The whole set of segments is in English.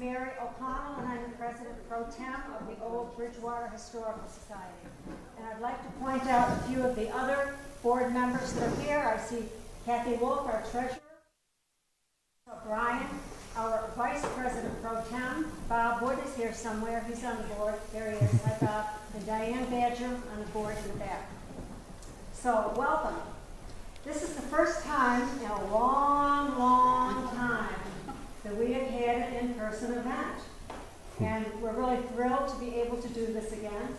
Mary O'Connell, and I'm the president pro tem of the Old Bridgewater Historical Society. And I'd like to point out a few of the other board members that are here. I see Kathy Wolf, our treasurer, Brian, our vice president pro tem. Bob Wood is here somewhere. He's on the board. There he is. Hi, Bob. And Diane Badger on the board in the back. So, welcome. This is the first time in a long, long time that we have had an in-person event. And we're really thrilled to be able to do this again.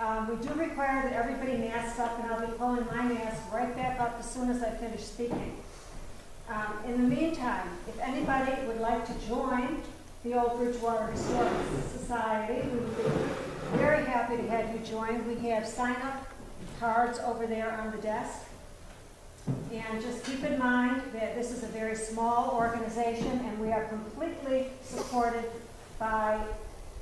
Um, we do require that everybody mask up, and I'll be pulling my mask right back up as soon as I finish speaking. Um, in the meantime, if anybody would like to join the Old Bridgewater Historical Society, we would be very happy to have you join. We have sign-up cards over there on the desk. And just keep in mind that this is a very small organization and we are completely supported by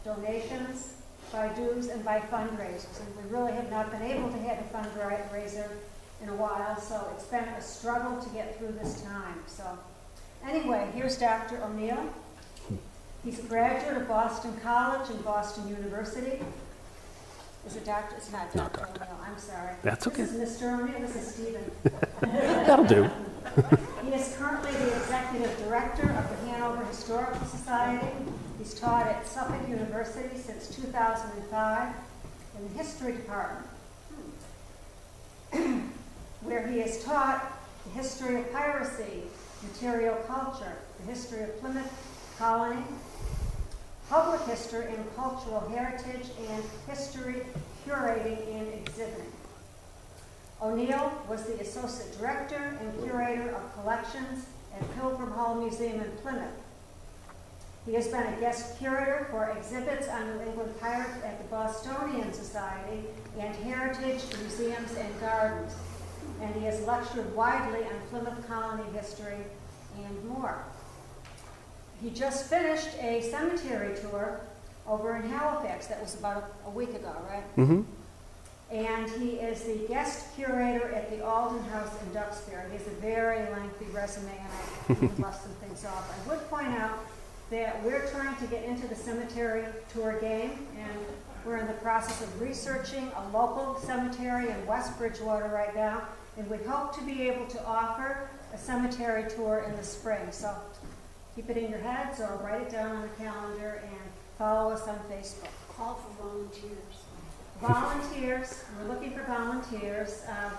donations, by dues, and by fundraisers. And we really have not been able to have a fundraiser in a while, so it's been a struggle to get through this time. So anyway, here's Dr. O'Neill. He's a graduate of Boston College and Boston University. Is it Dr.? It's not Not Dr. doctor. O'Neill. I'm sorry. That's okay. This is Mr. O'Neill. This is Stephen. That'll do. He is currently the executive director of the Hanover Historical Society. He's taught at Suffolk University since 2005 in the history department, where he has taught the history of piracy, material culture, the history of Plymouth colony, public history and cultural heritage, and history curating and exhibiting. O'Neill was the associate director and curator of collections at Pilgrim Hall Museum in Plymouth. He has been a guest curator for exhibits on New England pirates at the Bostonian Society and Heritage Museums and Gardens. And he has lectured widely on Plymouth colony history and more. He just finished a cemetery tour over in Halifax. That was about a, a week ago, right? Mm-hmm. And he is the guest curator at the Alden House in Duxbury. He has a very lengthy resume, and I bust some things off. I would point out that we're trying to get into the cemetery tour game, and we're in the process of researching a local cemetery in West Bridgewater right now, and we hope to be able to offer a cemetery tour in the spring. So keep it in your heads or write it down on the calendar and follow us on Facebook. Call for volunteers. Volunteers, we're looking for volunteers. Um,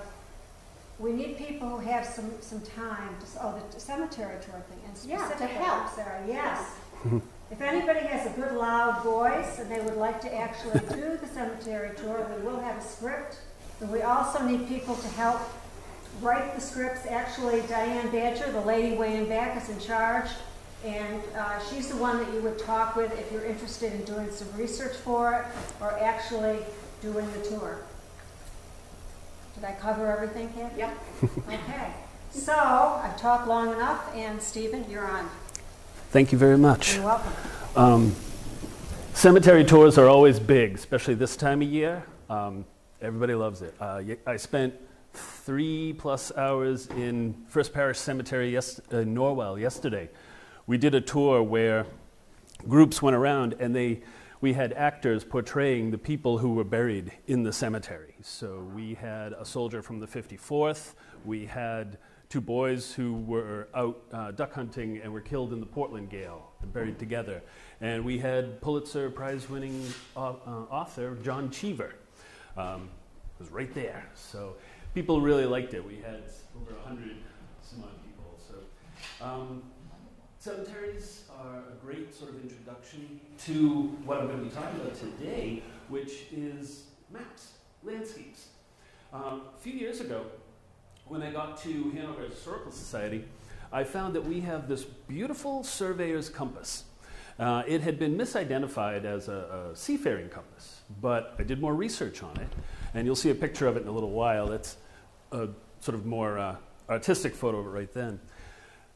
We need people who have some, some time, to s- oh, the cemetery tour thing, and Yeah, to help. I'm sorry, yes. If anybody has a good loud voice and they would like to actually do the cemetery tour, we will have a script. And we also need people to help write the scripts. Actually, Diane Badger, the lady way in back, is in charge. And uh, she's the one that you would talk with if you're interested in doing some research for it or actually doing the tour. Did I cover everything, Kathy? Yep. Okay. So, I've talked long enough, and Stephen, you're on. Thank you very much. You're welcome. Um, cemetery tours are always big, especially this time of year. Um, everybody loves it. Uh, y- I spent three plus hours in First Parish Cemetery yes, uh, Norwell yesterday. We did a tour where groups went around and they we had actors portraying the people who were buried in the cemetery. So we had a soldier from the 54th, we had two boys who were out uh, duck hunting and were killed in the Portland Gale and buried together. And we had Pulitzer Prize winning uh, author John Cheever. Um, was right there. So people really liked it. We had over 100 some odd people. So um, cemeteries are a great sort of introduction to what I'm going to be talking about today, which is maps, landscapes. Um, a few years ago, when I got to Hanover Historical Society, I found that we have this beautiful surveyor's compass. Uh, it had been misidentified as a, a seafaring compass, but I did more research on it, and you'll see a picture of it in a little while. That's a sort of more uh, artistic photo of it right then.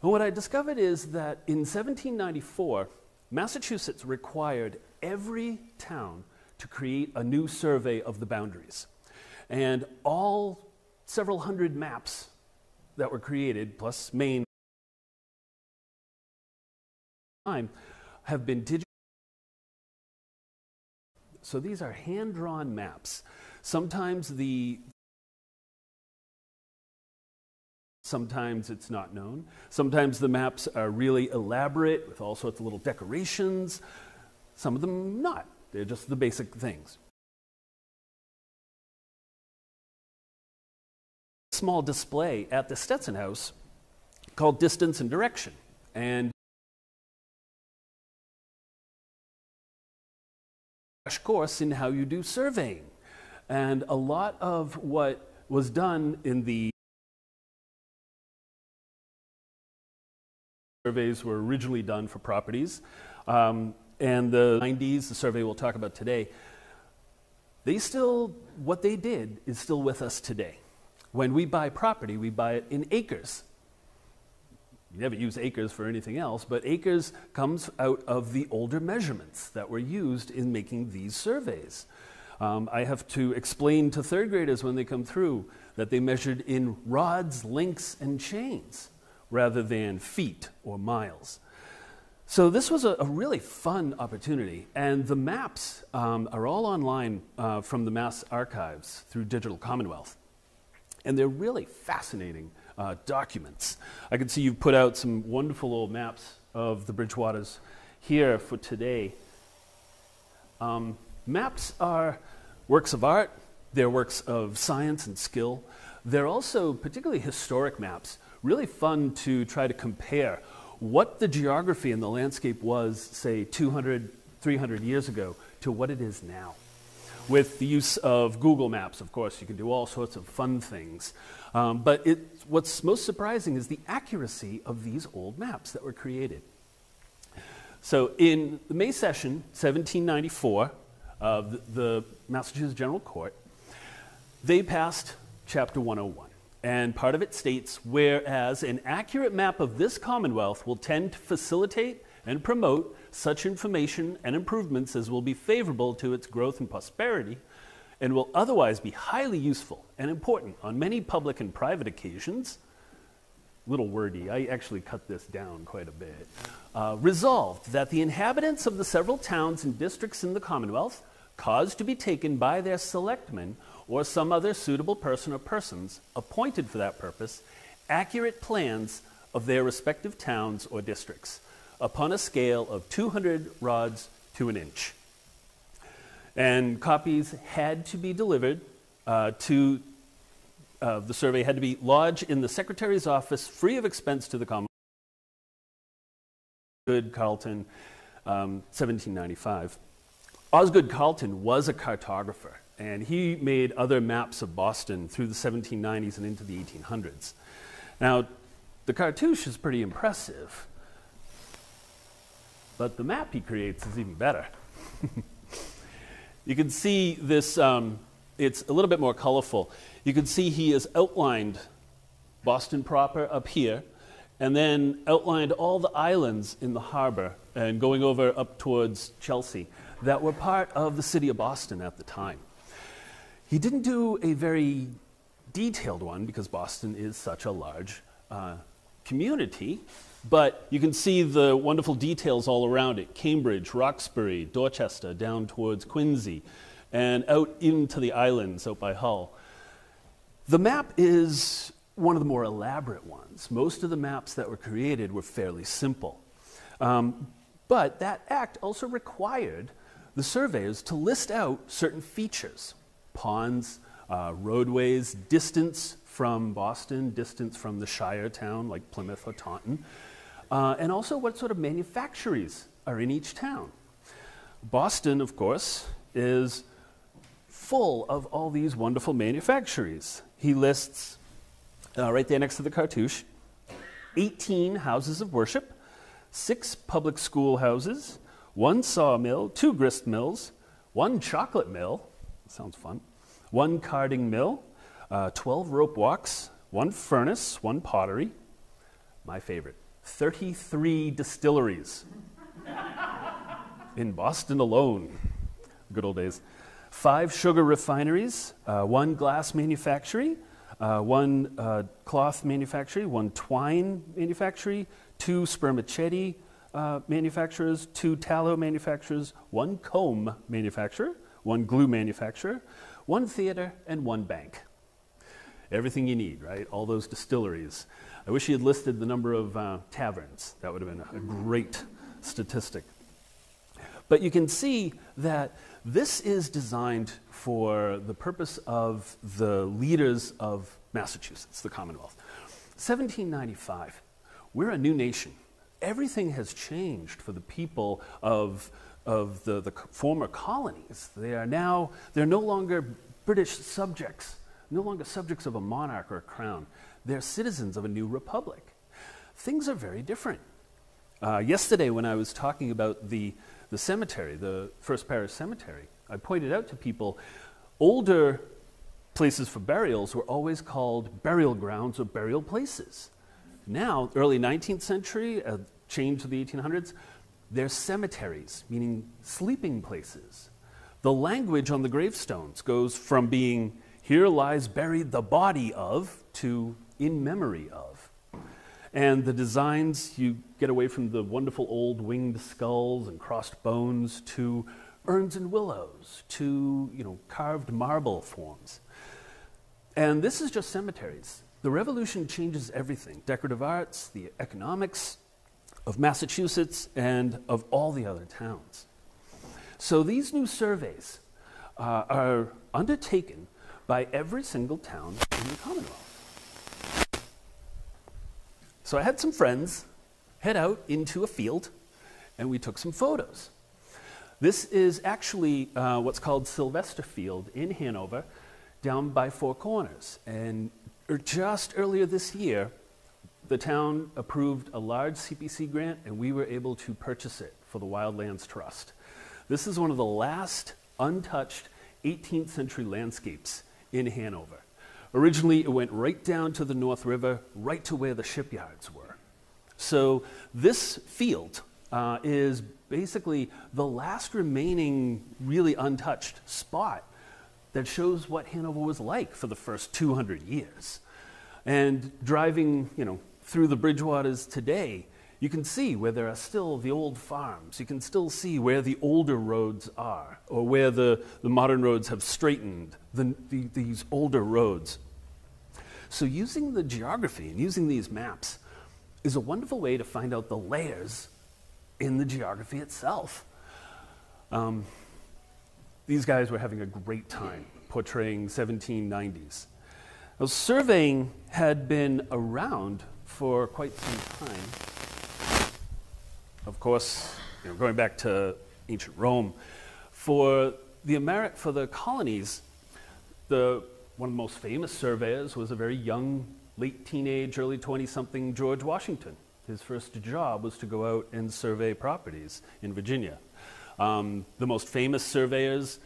And what I discovered is that in 1794, Massachusetts required every town to create a new survey of the boundaries. And all several hundred maps that were created, plus Maine have been digital. So these are hand drawn maps. Sometimes the Sometimes it's not known. Sometimes the maps are really elaborate with all sorts of little decorations. Some of them not. They're just the basic things. Small display at the Stetson House called Distance and Direction. And crash course in how you do surveying. And a lot of what was done in the surveys were originally done for properties. Um, and the 90s, the survey we'll talk about today, they still, what they did is still with us today. When we buy property, we buy it in acres. We never use acres for anything else, but acres comes out of the older measurements that were used in making these surveys. Um, I have to explain to third graders when they come through that they measured in rods, links, and chains rather than feet or miles. So this was a, a really fun opportunity, and the maps um, are all online uh, from the Mass Archives through Digital Commonwealth. And they're really fascinating uh, documents. I can see you've put out some wonderful old maps of the Bridgewaters here for today. Um, maps are works of art, they're works of science and skill. They're also particularly historic maps really fun to try to compare what the geography and the landscape was, say, 200, 300 years ago to what it is now. With the use of Google Maps, of course, you can do all sorts of fun things. Um, but it, what's most surprising is the accuracy of these old maps that were created. So, in the May session, 1794, of the, the Massachusetts General Court, they passed Chapter 101. And part of it states whereas an accurate map of this Commonwealth will tend to facilitate and promote such information and improvements as will be favorable to its growth and prosperity, and will otherwise be highly useful and important on many public and private occasions. Little wordy, I actually cut this down quite a bit. Uh, resolved that the inhabitants of the several towns and districts in the Commonwealth, caused to be taken by their selectmen or some other suitable person or persons appointed for that purpose accurate plans of their respective towns or districts upon a scale of 200 rods to an inch. And copies had to be delivered uh, to uh, the survey, had to be lodged in the secretary's office free of expense to the Commonwealth. Good Carleton, um, 1795. Osgood Carleton was a cartographer and he made other maps of Boston through the 1790s and into the 1800s. Now, the cartouche is pretty impressive, but the map he creates is even better. you can see this, um, it's a little bit more colorful. You can see he has outlined Boston proper up here, and then outlined all the islands in the harbor and going over up towards Chelsea that were part of the city of Boston at the time. He didn't do a very detailed one because Boston is such a large uh, community, but you can see the wonderful details all around it Cambridge, Roxbury, Dorchester, down towards Quincy, and out into the islands out by Hull. The map is one of the more elaborate ones. Most of the maps that were created were fairly simple. Um, but that act also required the surveyors to list out certain features ponds, uh, roadways, distance from Boston, distance from the Shire town like Plymouth or Taunton, uh, and also what sort of manufactories are in each town. Boston, of course, is full of all these wonderful manufactories. He lists, uh, right there next to the cartouche, 18 houses of worship, six public schoolhouses, one sawmill, two grist mills, one chocolate mill, Sounds fun. One carding mill, uh, 12 rope walks, one furnace, one pottery. My favorite 33 distilleries in Boston alone. Good old days. Five sugar refineries, uh, one glass manufactory, uh, one uh, cloth manufactory, one twine manufactory, two spermaceti, uh, manufacturers, two tallow manufacturers, one comb manufacturer, one glue manufacturer, one theater, and one bank. Everything you need, right? All those distilleries. I wish he had listed the number of uh, taverns. That would have been a great statistic. But you can see that this is designed for the purpose of the leaders of Massachusetts, the Commonwealth. 1795, we're a new nation. Everything has changed for the people of, of the, the former colonies. They are now, they're no longer British subjects, no longer subjects of a monarch or a crown. They're citizens of a new republic. Things are very different. Uh, yesterday, when I was talking about the, the cemetery, the First Parish Cemetery, I pointed out to people older places for burials were always called burial grounds or burial places. Now, early 19th century, a change to the 1800s, they're cemeteries, meaning sleeping places. The language on the gravestones goes from being here lies buried the body of to in memory of. And the designs, you get away from the wonderful old winged skulls and crossed bones to urns and willows, to you know, carved marble forms. And this is just cemeteries. The revolution changes everything decorative arts, the economics of Massachusetts, and of all the other towns. So these new surveys uh, are undertaken by every single town in the Commonwealth. So I had some friends head out into a field and we took some photos. This is actually uh, what's called Sylvester Field in Hanover, down by Four Corners. And er, just earlier this year, the town approved a large CPC grant and we were able to purchase it for the Wildlands Trust. This is one of the last untouched 18th century landscapes in Hanover. Originally, it went right down to the North River, right to where the shipyards were. So, this field uh, is basically the last remaining really untouched spot that shows what Hanover was like for the first 200 years. And driving, you know, through the Bridgewaters today, you can see where there are still the old farms. You can still see where the older roads are, or where the, the modern roads have straightened the, the, these older roads. So, using the geography and using these maps is a wonderful way to find out the layers in the geography itself. Um, these guys were having a great time portraying 1790s. Now, surveying had been around for quite some time. Of course, you know, going back to ancient Rome, for the, Ameri- for the colonies, the one of the most famous surveyors was a very young, late teenage, early 20 something George Washington. His first job was to go out and survey properties in Virginia. Um, the most famous surveyors,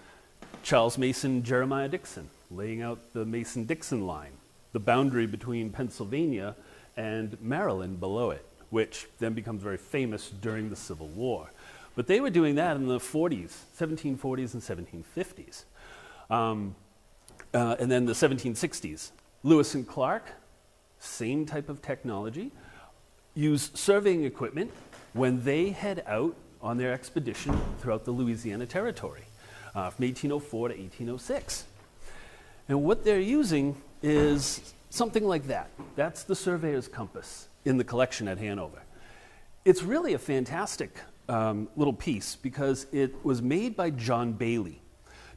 Charles Mason, Jeremiah Dixon, laying out the Mason Dixon line, the boundary between Pennsylvania and Maryland below it, which then becomes very famous during the Civil War. But they were doing that in the 40s, 1740s and 1750s. Um, uh, and then the 1760s, Lewis and Clark, same type of technology, use surveying equipment when they head out on their expedition throughout the Louisiana Territory uh, from 1804 to 1806. And what they're using is something like that. That's the surveyor's compass in the collection at Hanover. It's really a fantastic um, little piece because it was made by John Bailey.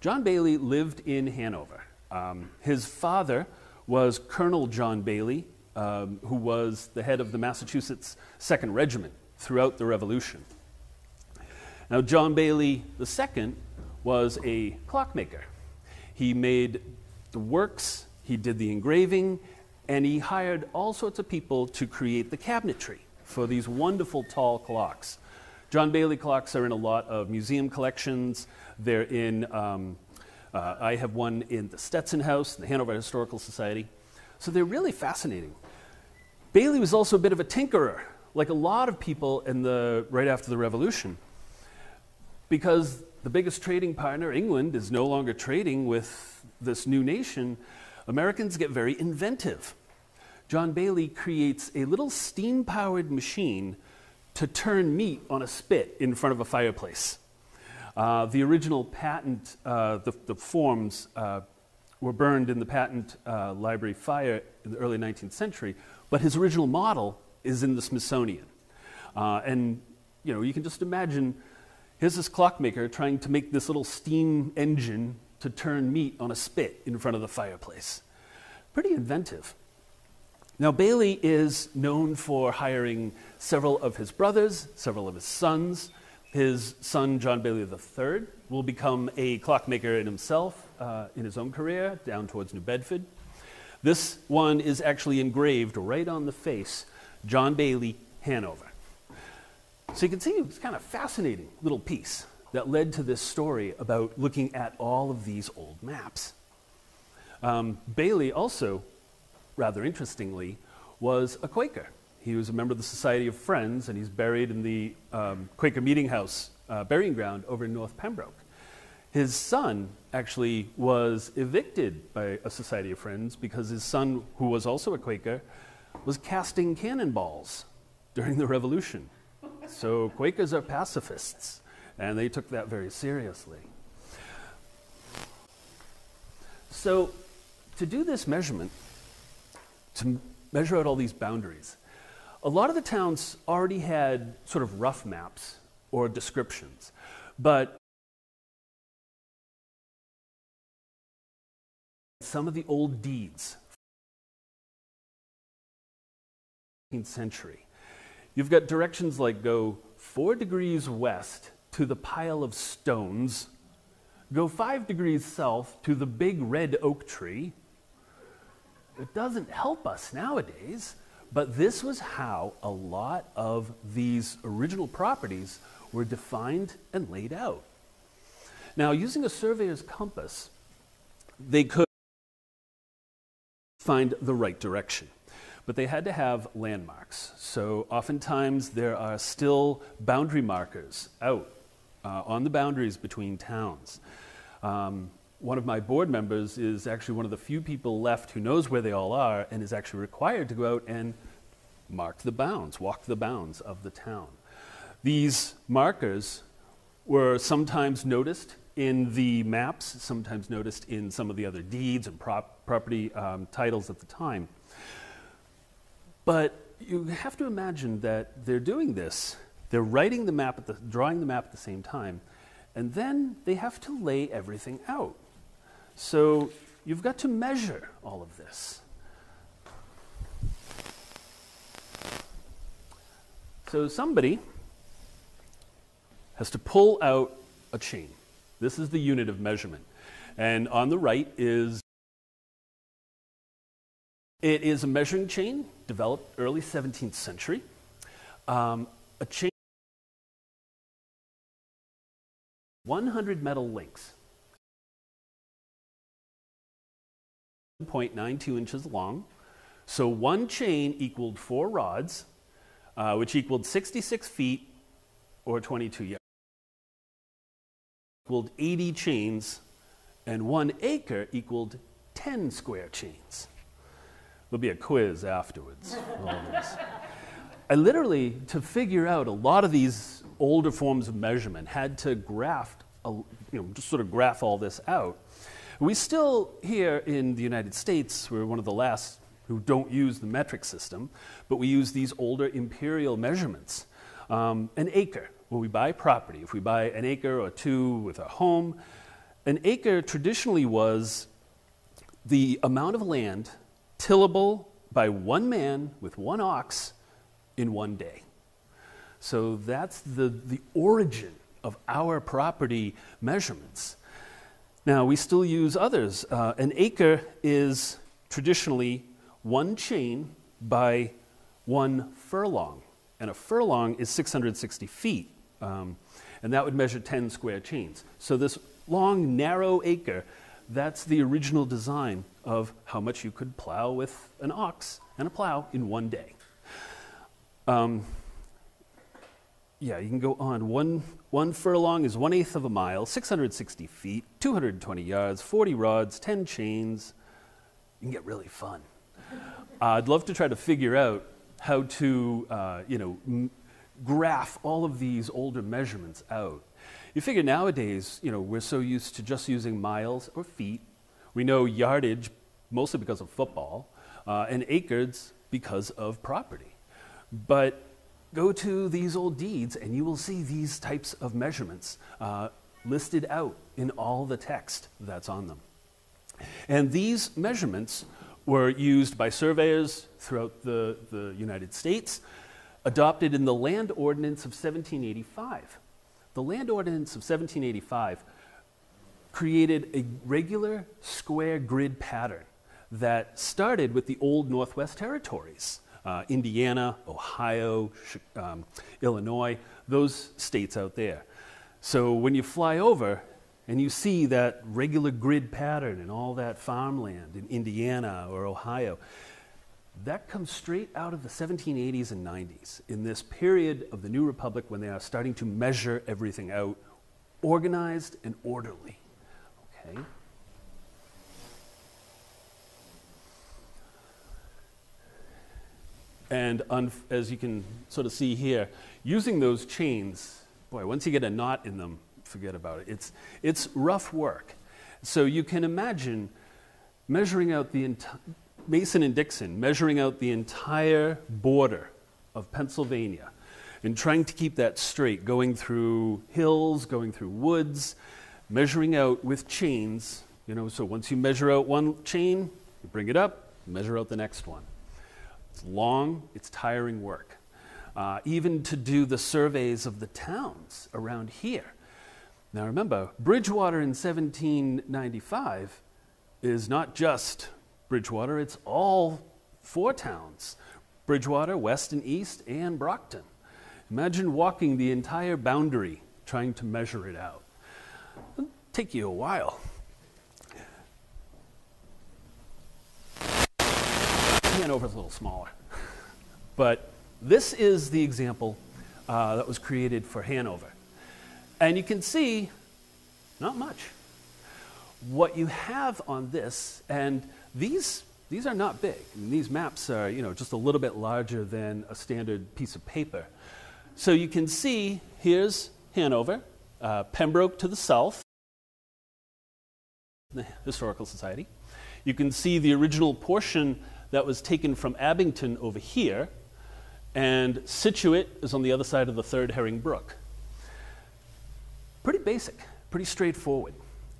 John Bailey lived in Hanover. Um, his father was Colonel John Bailey, um, who was the head of the Massachusetts Second Regiment throughout the Revolution. Now, John Bailey II was a clockmaker. He made the works, he did the engraving, and he hired all sorts of people to create the cabinetry for these wonderful tall clocks. John Bailey clocks are in a lot of museum collections. They're in um, uh, I have one in the Stetson House, the Hanover Historical Society. So they're really fascinating. Bailey was also a bit of a tinkerer, like a lot of people in the, right after the Revolution, because the biggest trading partner, England, is no longer trading with this new nation. Americans get very inventive. John Bailey creates a little steam powered machine to turn meat on a spit in front of a fireplace. Uh, the original patent, uh, the, the, forms uh, were burned in the patent uh, library fire in the early 19th century, but his original model is in the Smithsonian. Uh, and you know, you can just imagine here's this clockmaker trying to make this little steam engine to turn meat on a spit in front of the fireplace. Pretty inventive. Now, Bailey is known for hiring several of his brothers, several of his sons. His son, John Bailey III, will become a clockmaker in himself uh, in his own career down towards New Bedford. This one is actually engraved right on the face John Bailey, Hanover. So you can see it's kind of fascinating little piece that led to this story about looking at all of these old maps. Um, Bailey also, rather interestingly, was a Quaker. He was a member of the Society of Friends, and he's buried in the um, Quaker Meeting House uh, burying ground over in North Pembroke. His son actually was evicted by a Society of Friends because his son, who was also a Quaker, was casting cannonballs during the Revolution. So Quakers are pacifists, and they took that very seriously. So, to do this measurement, to measure out all these boundaries, a lot of the towns already had sort of rough maps or descriptions, but some of the old deeds 18th century. You've got directions like go four degrees west to the pile of stones, go five degrees south to the big red oak tree. It doesn't help us nowadays, but this was how a lot of these original properties were defined and laid out. Now, using a surveyor's compass, they could find the right direction but they had to have landmarks. So oftentimes there are still boundary markers out uh, on the boundaries between towns. Um, one of my board members is actually one of the few people left who knows where they all are and is actually required to go out and mark the bounds, walk the bounds of the town. These markers were sometimes noticed in the maps, sometimes noticed in some of the other deeds and prop- property um, titles at the time. But you have to imagine that they're doing this. They're writing the map, at the, drawing the map at the same time, and then they have to lay everything out. So you've got to measure all of this. So somebody has to pull out a chain. This is the unit of measurement. And on the right is it is a measuring chain developed early 17th century. Um, a chain 100 metal links, 1.92 inches long. So one chain equaled four rods, uh, which equaled 66 feet or 22 yards. Equaled 80 chains, and one acre equaled 10 square chains. There'll be a quiz afterwards. I literally, to figure out a lot of these older forms of measurement, had to graft, a, you know, just sort of graph all this out. We still, here in the United States, we're one of the last who don't use the metric system, but we use these older imperial measurements. Um, an acre, when we buy property, if we buy an acre or two with a home, an acre traditionally was the amount of land tillable by one man with one ox in one day. So that's the, the origin of our property measurements. Now, we still use others. Uh, an acre is traditionally one chain by one furlong, and a furlong is 660 feet, um, and that would measure 10 square chains. So, this long, narrow acre that's the original design of how much you could plow with an ox and a plow in one day. Um, yeah, you can go on. One, one furlong is one eighth of a mile, 660 feet, 220 yards, 40 rods, 10 chains. You can get really fun. Uh, I'd love to try to figure out how to, uh, you know, m- graph all of these older measurements out. You figure nowadays, you know, we're so used to just using miles or feet. We know yardage mostly because of football, uh, and acres because of property. But go to these old deeds and you will see these types of measurements uh, listed out in all the text that's on them. And these measurements were used by surveyors throughout the, the United States, adopted in the Land Ordinance of 1785. The Land Ordinance of 1785 created a regular square grid pattern that started with the old Northwest Territories. Uh, Indiana, Ohio, um, Illinois, those states out there. So when you fly over and you see that regular grid pattern and all that farmland in Indiana or Ohio, that comes straight out of the 1780s and 90s in this period of the New Republic when they are starting to measure everything out, organized and orderly. Okay? And as you can sort of see here, using those chains, boy, once you get a knot in them, forget about it. It's, it's rough work. So you can imagine measuring out the entire, Mason and Dixon measuring out the entire border of Pennsylvania and trying to keep that straight, going through hills, going through woods, measuring out with chains. You know, so once you measure out one chain, you bring it up, measure out the next one. It's long, it's tiring work. Uh, even to do the surveys of the towns around here. Now remember, Bridgewater in 1795 is not just Bridgewater, it's all four towns Bridgewater, West and East, and Brockton. Imagine walking the entire boundary trying to measure it out. It'll take you a while. Hanover's a little smaller. But this is the example uh, that was created for Hanover. And you can see, not much. What you have on this, and these, these are not big. I mean, these maps are you know, just a little bit larger than a standard piece of paper. So you can see here's Hanover, uh, Pembroke to the south, the Historical Society. You can see the original portion that was taken from Abington over here, and Scituate is on the other side of the third Herring Brook. Pretty basic, pretty straightforward.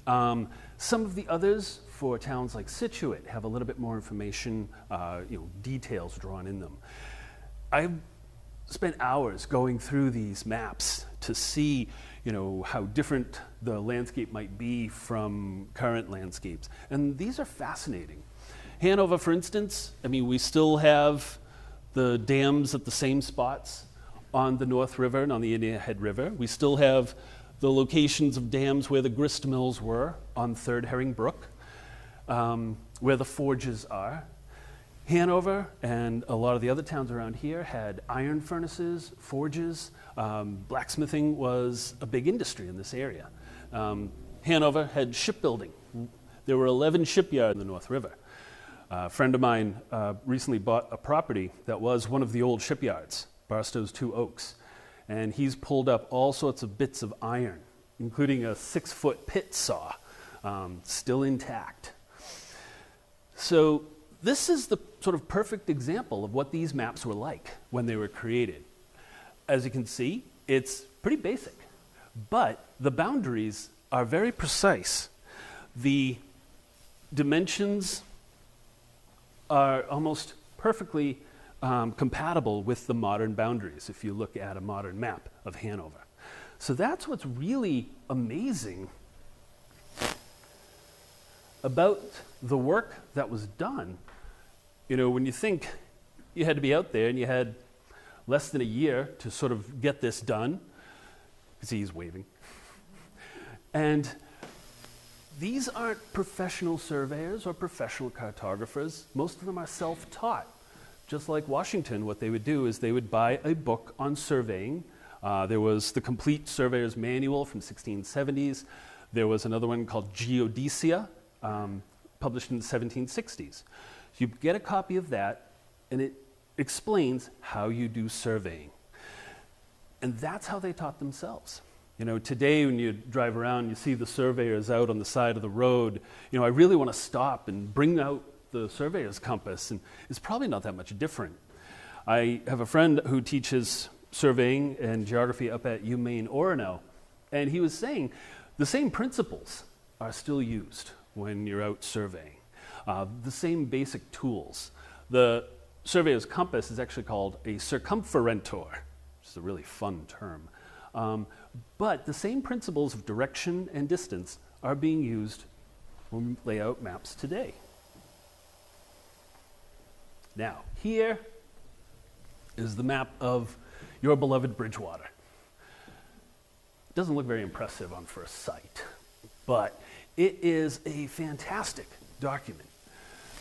Um, some of the others for towns like Scituate have a little bit more information, uh, you know, details drawn in them. I've spent hours going through these maps to see, you know, how different the landscape might be from current landscapes. And these are fascinating. Hanover, for instance, I mean, we still have the dams at the same spots on the North River and on the Indian Head River. We still have the locations of dams where the grist mills were on Third Herring Brook, um, where the forges are. Hanover and a lot of the other towns around here had iron furnaces, forges. Um, blacksmithing was a big industry in this area. Um, Hanover had shipbuilding. There were 11 shipyards in the North River. A friend of mine uh, recently bought a property that was one of the old shipyards, Barstow's Two Oaks and he's pulled up all sorts of bits of iron, including a six foot pit saw, um, still intact. So, this is the sort of perfect example of what these maps were like when they were created. As you can see, it's pretty basic, but the boundaries are very precise. The dimensions are almost perfectly um, compatible with the modern boundaries if you look at a modern map of Hanover. So that's what's really amazing about the work that was done. You know, when you think you had to be out there and you had less than a year to sort of get this done, see he's waving. And these aren't professional surveyors or professional cartographers. Most of them are self taught just like Washington, what they would do is they would buy a book on surveying. Uh, there was the Complete Surveyor's Manual from 1670s. There was another one called Geodesia, um, published in the 1760s. So you get a copy of that, and it explains how you do surveying. And that's how they taught themselves. You know, today when you drive around, you see the surveyors out on the side of the road. You know, I really want to stop and bring out the surveyor's compass, and it's probably not that much different. I have a friend who teaches surveying and geography up at UMaine Orono, and he was saying the same principles are still used when you're out surveying. Uh, the same basic tools. The surveyor's compass is actually called a circumferentor, which is a really fun term. Um, but the same principles of direction and distance are being used when we lay out maps today. Now, here is the map of your beloved Bridgewater. It doesn't look very impressive on first sight, but it is a fantastic document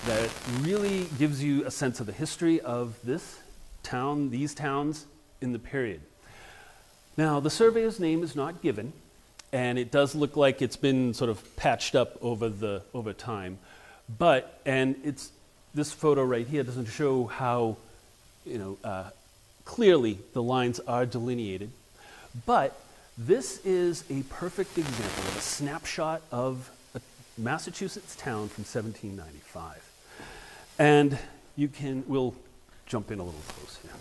that really gives you a sense of the history of this town, these towns in the period. Now, the surveyor's name is not given, and it does look like it's been sort of patched up over, the, over time. But, and it's, this photo right here doesn't show how, you know, uh, clearly the lines are delineated. But this is a perfect example of a snapshot of a Massachusetts town from 1795. And you can, we'll jump in a little close here.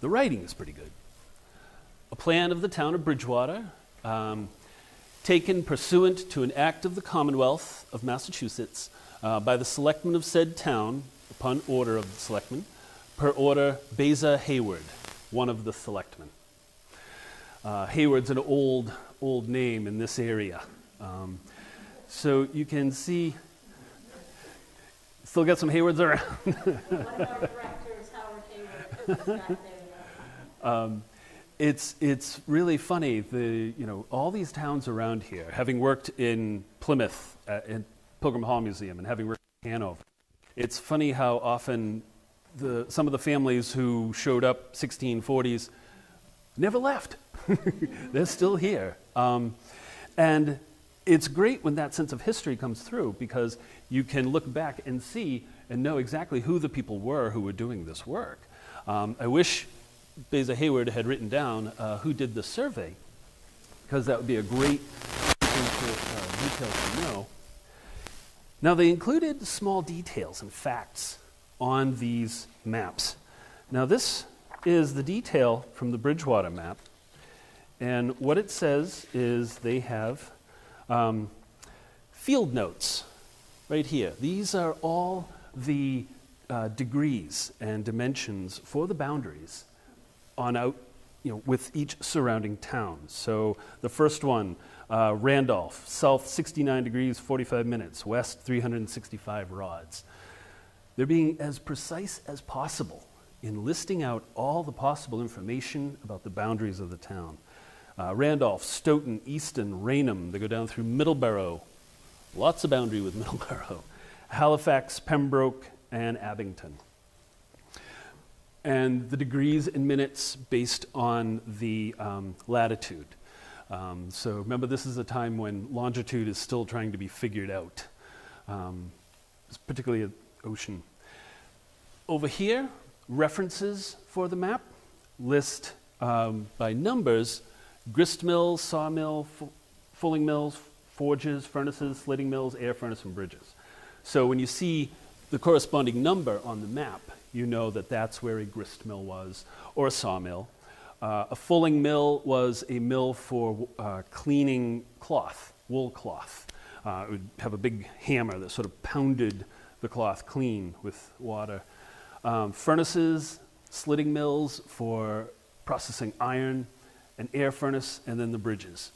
The writing is pretty good. A plan of the town of Bridgewater, um, taken pursuant to an act of the Commonwealth of Massachusetts uh, by the selectmen of said town upon order of the selectmen, per order Beza Hayward, one of the selectmen. Uh, Hayward's an old, old name in this area. Um, so you can see, still got some Haywards around. Um, it's, it's really funny, the, you know, all these towns around here, having worked in Plymouth, uh, in Pilgrim Hall Museum, and having worked in Hanover, it's funny how often the, some of the families who showed up 1640s never left. They're still here. Um, and it's great when that sense of history comes through because you can look back and see and know exactly who the people were who were doing this work. Um, I wish Beza Hayward had written down uh, who did the survey because that would be a great uh, detail to know. Now, they included small details and facts on these maps. Now, this is the detail from the Bridgewater map. And what it says is they have um, field notes right here. These are all the uh, degrees and dimensions for the boundaries on out, you know, with each surrounding town. So the first one, uh, Randolph, south 69 degrees 45 minutes, west 365 rods. They're being as precise as possible in listing out all the possible information about the boundaries of the town. Uh, Randolph, Stoughton, Easton, Raynham, they go down through Middleborough. Lots of boundary with Middleborough. Halifax, Pembroke, and Abington. And the degrees in minutes based on the um, latitude. Um, so remember, this is a time when longitude is still trying to be figured out, um, particularly at ocean. Over here, references for the map list um, by numbers grist mills, sawmill, fulling mills, forges, furnaces, slitting mills, air furnace, and bridges. So when you see the corresponding number on the map, you know that that's where a grist mill was or a sawmill. Uh, a fulling mill was a mill for uh, cleaning cloth, wool cloth. Uh, it would have a big hammer that sort of pounded the cloth clean with water. Um, furnaces, slitting mills for processing iron, an air furnace, and then the bridges.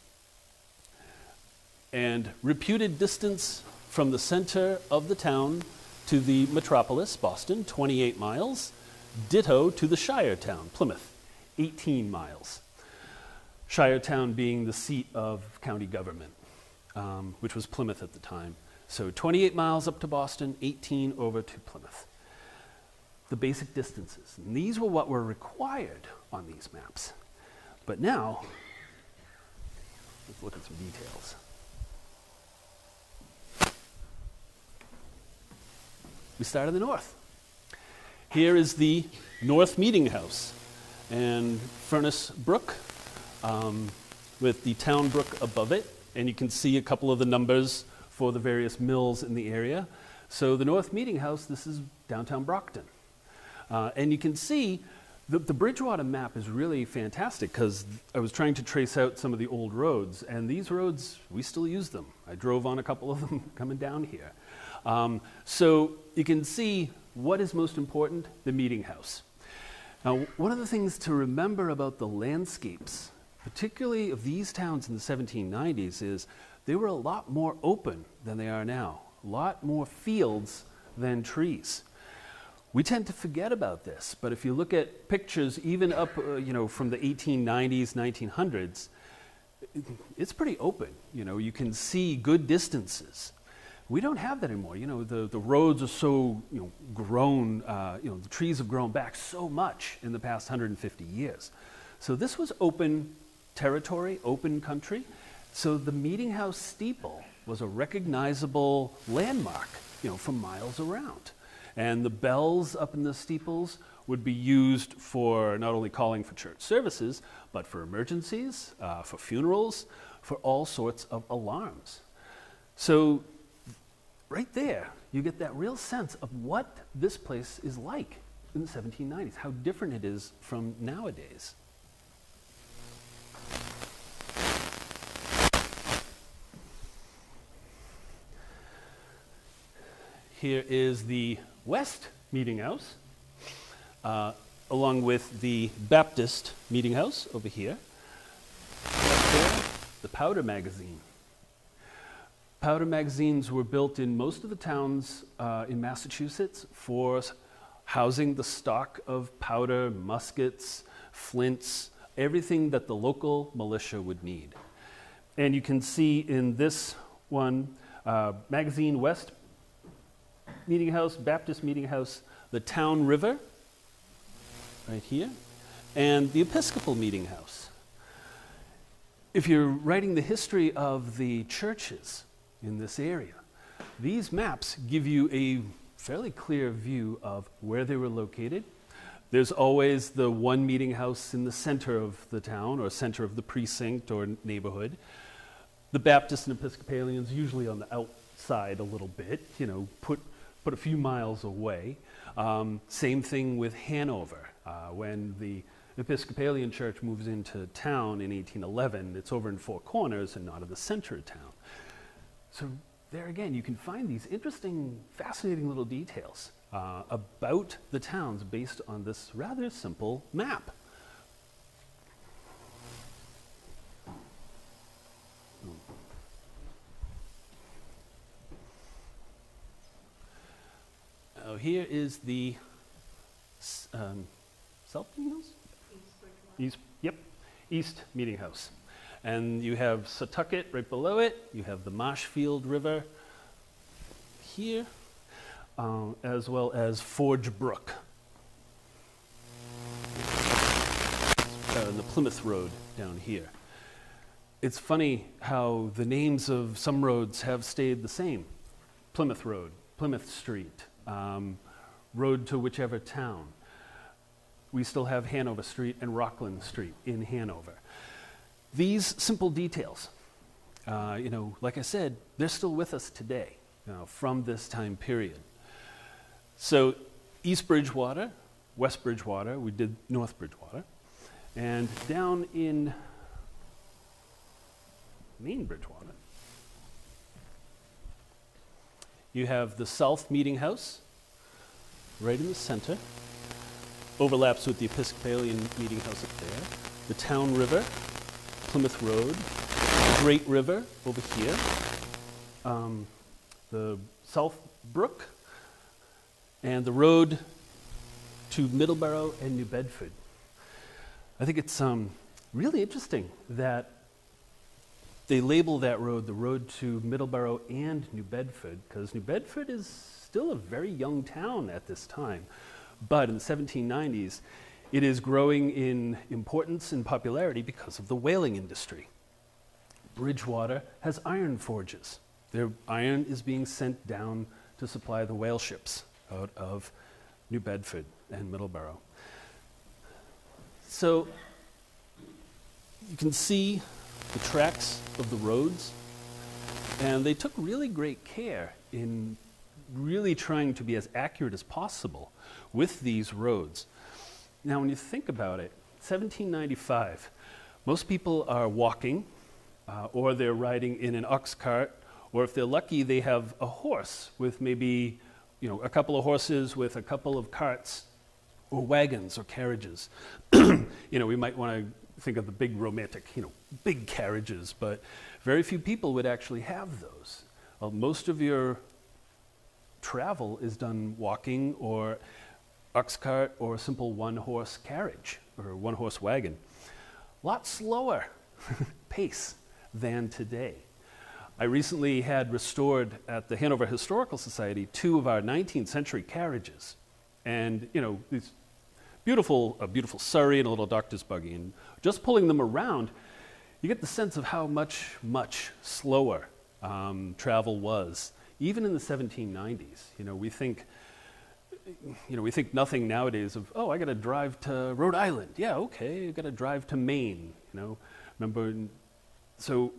And reputed distance from the center of the town to the metropolis, Boston, 28 miles. Ditto to the Shire town, Plymouth, 18 miles. Shire town being the seat of county government, um, which was Plymouth at the time. So 28 miles up to Boston, 18 over to Plymouth. The basic distances. And these were what were required on these maps. But now, let's look at some details. We start in the north. Here is the North Meeting House and Furnace Brook um, with the town brook above it. And you can see a couple of the numbers for the various mills in the area. So the North Meeting House, this is downtown Brockton. Uh, and you can see the, the Bridgewater map is really fantastic because I was trying to trace out some of the old roads, and these roads, we still use them. I drove on a couple of them coming down here. Um, so you can see what is most important the meeting house. Now, one of the things to remember about the landscapes, particularly of these towns in the 1790s, is they were a lot more open than they are now, a lot more fields than trees. We tend to forget about this, but if you look at pictures, even up, uh, you know, from the 1890s, 1900s, it's pretty open. You know, you can see good distances. We don't have that anymore. You know, the, the roads are so, you know, grown, uh, you know, the trees have grown back so much in the past 150 years. So this was open territory, open country. So the meeting house steeple was a recognizable landmark, you know, for miles around. And the bells up in the steeples would be used for not only calling for church services, but for emergencies, uh, for funerals, for all sorts of alarms. So, right there, you get that real sense of what this place is like in the 1790s, how different it is from nowadays. Here is the West Meeting House, uh, along with the Baptist Meeting House over here. Up there, the Powder Magazine. Powder magazines were built in most of the towns uh, in Massachusetts for housing the stock of powder, muskets, flints, everything that the local militia would need. And you can see in this one, uh, Magazine West Meeting House, Baptist Meeting House, the Town River, right here, and the Episcopal Meeting House. If you're writing the history of the churches in this area, these maps give you a fairly clear view of where they were located. There's always the one meeting house in the center of the town or center of the precinct or neighborhood. The Baptists and Episcopalians usually on the outside a little bit, you know, put put a few miles away. Um, same thing with Hanover. Uh, when the Episcopalian Church moves into town in 1811, it's over in Four Corners and not in the center of town. So there again, you can find these interesting, fascinating little details uh, about the towns based on this rather simple map. Oh, here is the um, South Meeting House? East, yep, East Meeting House. And you have Satucket right below it. You have the Marshfield River here, uh, as well as Forge Brook. Uh, the Plymouth Road down here. It's funny how the names of some roads have stayed the same. Plymouth Road, Plymouth Street, um, road to whichever town. We still have Hanover Street and Rockland Street in Hanover. These simple details, uh, you know, like I said, they're still with us today you know, from this time period. So, East Bridgewater, West Bridgewater, we did North Bridgewater, and down in Main Bridgewater, You have the South Meeting House, right in the center. Overlaps with the Episcopalian Meeting House up there. The Town River, Plymouth Road, Great River over here. Um, the South Brook, and the road to Middleborough and New Bedford. I think it's um, really interesting that they label that road the road to Middleborough and New Bedford because New Bedford is still a very young town at this time. But in the 1790s, it is growing in importance and popularity because of the whaling industry. Bridgewater has iron forges. Their iron is being sent down to supply the whale ships out of New Bedford, and Middleborough. So you can see the tracks of the roads, and they took really great care in really trying to be as accurate as possible with these roads. Now, when you think about it, 1795, most people are walking, uh, or they're riding in an ox cart, or if they're lucky, they have a horse with maybe you know, a couple of horses with a couple of carts or wagons or carriages. you know, we might want to think of the big romantic, you know, big carriages, but very few people would actually have those. Well, most of your travel is done walking or ox cart or a simple one horse carriage or one horse wagon. A lot slower pace than today. I recently had restored at the Hanover Historical Society two of our 19th century carriages. And, you know, these beautiful, a beautiful Surrey and a little doctor's buggy. And just pulling them around, you get the sense of how much, much slower um, travel was, even in the 1790s. You know, we think, you know, we think nothing nowadays of, oh, I got to drive to Rhode Island. Yeah, okay, I got to drive to Maine. You know, remember, so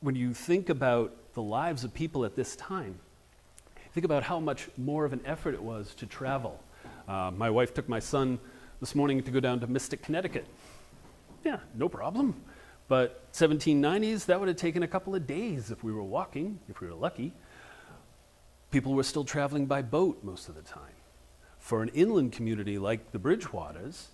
when you think about the lives of people at this time, think about how much more of an effort it was to travel. Uh, my wife took my son this morning to go down to Mystic, Connecticut. Yeah, no problem. But 1790s, that would have taken a couple of days if we were walking, if we were lucky. People were still traveling by boat most of the time. For an inland community like the Bridgewaters,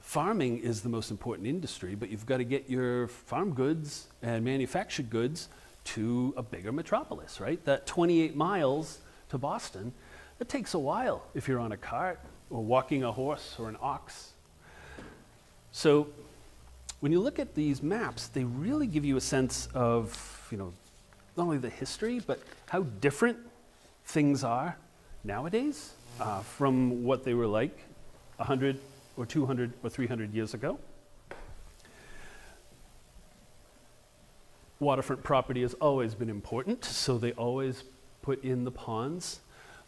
farming is the most important industry, but you've got to get your farm goods and manufactured goods to a bigger metropolis, right? That 28 miles to Boston, it takes a while if you're on a cart or walking a horse or an ox. So when you look at these maps, they really give you a sense of, you know, not only the history, but how different things are nowadays uh, from what they were like 100, or 200 or 300 years ago. Waterfront property has always been important, so they always put in the ponds.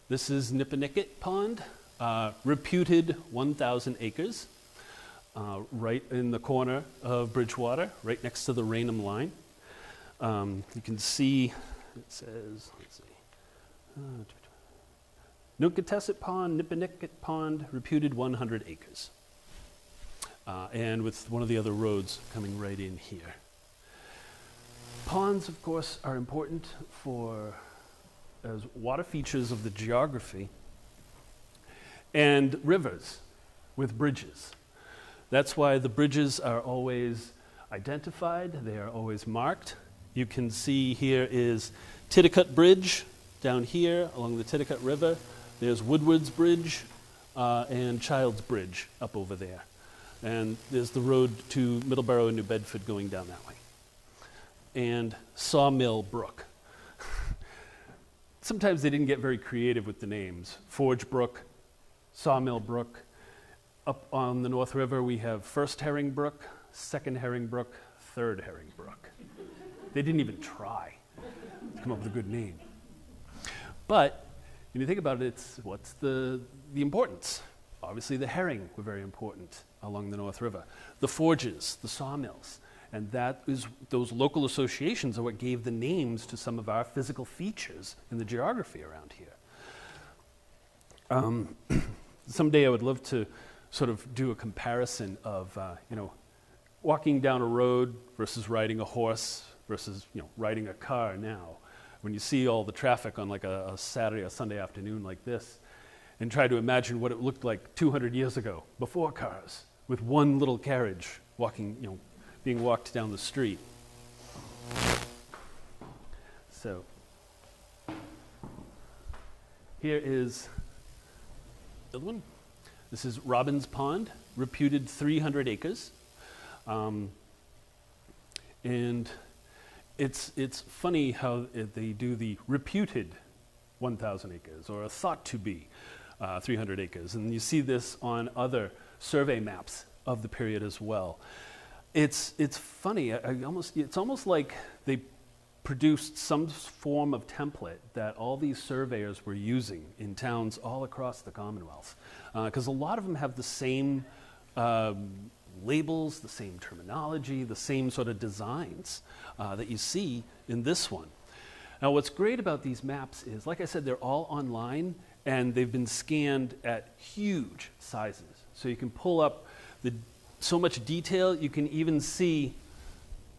This is Nippenicket Pond, uh, reputed 1,000 acres, uh, right in the corner of Bridgewater, right next to the Raynham line. Um, you can see, it says, let's see, Nunkatasset Pond, Nippenicket Pond, reputed 100 acres uh, and with one of the other roads coming right in here. Ponds, of course, are important for as water features of the geography, and rivers with bridges. That's why the bridges are always identified, they are always marked. You can see here is Titicut Bridge down here along the Titicut River. There's Woodward's Bridge uh, and Child's Bridge up over there. And there's the road to Middleborough and New Bedford going down that way. And Sawmill Brook. Sometimes they didn't get very creative with the names. Forge Brook, Sawmill Brook. Up on the North River, we have First Herring Brook, Second Herring Brook, Third Herring Brook. they didn't even try to come up with a good name. But when you think about it, it's what's the, the importance? Obviously, the herring were very important along the North River. The forges, the sawmills, and that is those local associations are what gave the names to some of our physical features in the geography around here. Um, someday I would love to sort of do a comparison of, uh, you know, walking down a road versus riding a horse versus, you know, riding a car now. When you see all the traffic on like a, a Saturday or Sunday afternoon like this, and try to imagine what it looked like 200 years ago, before cars with one little carriage walking, you know, being walked down the street. So, here is the one. This is Robbins Pond, reputed 300 acres. Um, and it's, it's funny how they do the reputed 1,000 acres or a thought to be uh, 300 acres. And you see this on other survey maps of the period as well. It's, it's funny, I, I almost, it's almost like they produced some form of template that all these surveyors were using in towns all across the Commonwealth. Because a lot of them have the same um, labels, the same terminology, the same sort of designs uh, that you see in this one. Now, what's great about these maps is, like I said, they're all online and they've been scanned at huge sizes. So you can pull up the, so much detail, you can even see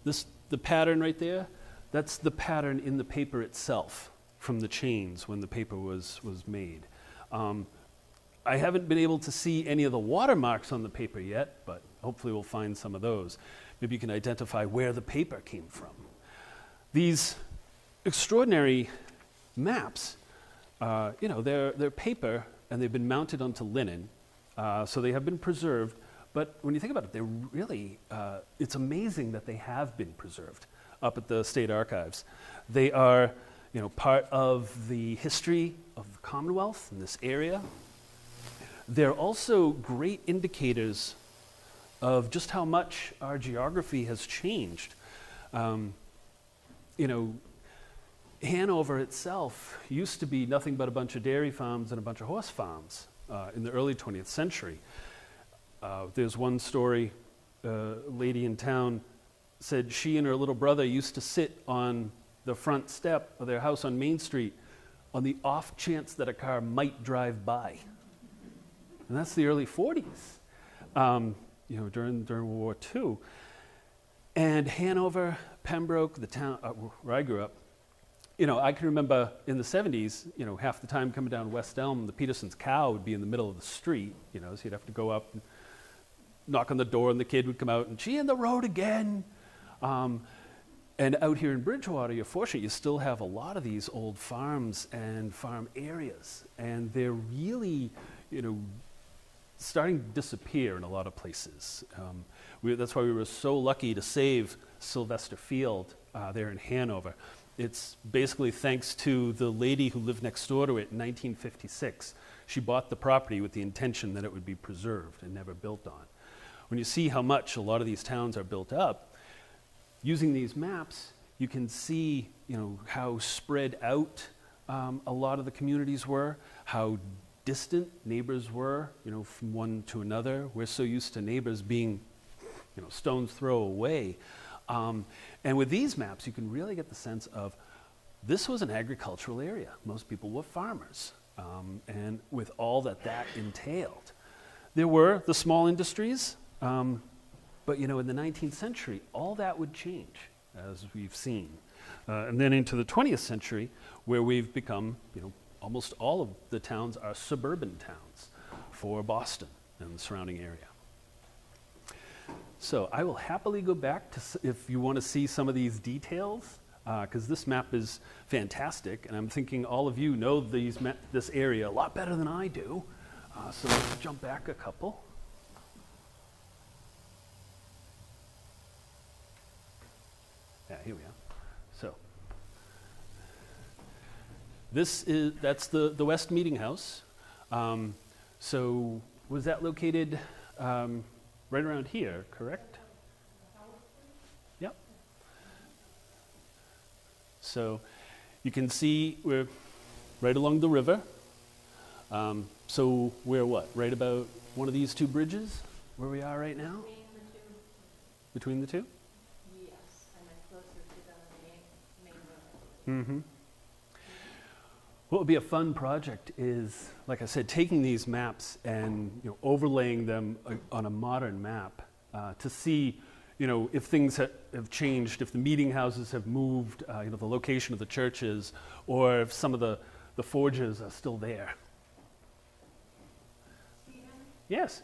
this, the pattern right there. That's the pattern in the paper itself from the chains when the paper was, was made. Um, I haven't been able to see any of the watermarks on the paper yet, but hopefully we'll find some of those. Maybe you can identify where the paper came from. These extraordinary maps, uh, you know, they're, they're paper and they've been mounted onto linen, uh, so they have been preserved. But when you think about it, they're really, uh, it's amazing that they have been preserved up at the state archives. They are, you know, part of the history of the Commonwealth in this area. They're also great indicators of just how much our geography has changed. Um, you know, Hanover itself used to be nothing but a bunch of dairy farms and a bunch of horse farms uh, in the early 20th century. Uh, there's one story, uh, a lady in town said she and her little brother used to sit on the front step of their house on Main Street on the off chance that a car might drive by. And that's the early 40s, um, you know, during, during World War II. And Hanover, Pembroke, the town uh, where I grew up, you know, I can remember in the 70s, you know, half the time coming down West Elm, the Peterson's cow would be in the middle of the street, you know, so you'd have to go up and knock on the door, and the kid would come out and, she in the road again. Um, and out here in Bridgewater, you're fortunate, you still have a lot of these old farms and farm areas. And they're really, you know, starting to disappear in a lot of places. Um, we, that's why we were so lucky to save Sylvester Field uh, there in Hanover. It's basically thanks to the lady who lived next door to it in 1956. She bought the property with the intention that it would be preserved and never built on. When you see how much a lot of these towns are built up, using these maps, you can see you know, how spread out um, a lot of the communities were, how distant neighbors were, you know, from one to another. We're so used to neighbors being, you know, stone's throw away. Um, and with these maps, you can really get the sense of this was an agricultural area. Most people were farmers, um, and with all that that entailed. There were the small industries, um, but you know, in the 19th century, all that would change, as we've seen. Uh, and then into the 20th century, where we've become, you know, almost all of the towns are suburban towns for Boston and the surrounding area. So I will happily go back to if you want to see some of these details, because this map is fantastic, and I'm thinking all of you know these this area a lot better than I do. Uh, so let's jump back a couple. Yeah, here we are. So this is that's the the West Meeting House. Um, so was that located? Um, right around here, correct? Yep. So you can see we're right along the river. Um, so we're what? Right about one of these two bridges where we are right now? Between the two, Between the two? yes, and I'm closer to the main, main road. Mm-hmm. What would be a fun project is, like I said, taking these maps and you know, overlaying them uh, on a modern map uh, to see, you know, if things ha- have changed, if the meeting houses have moved, uh, you know, the location of the churches, or if some of the, the forges are still there. Yes.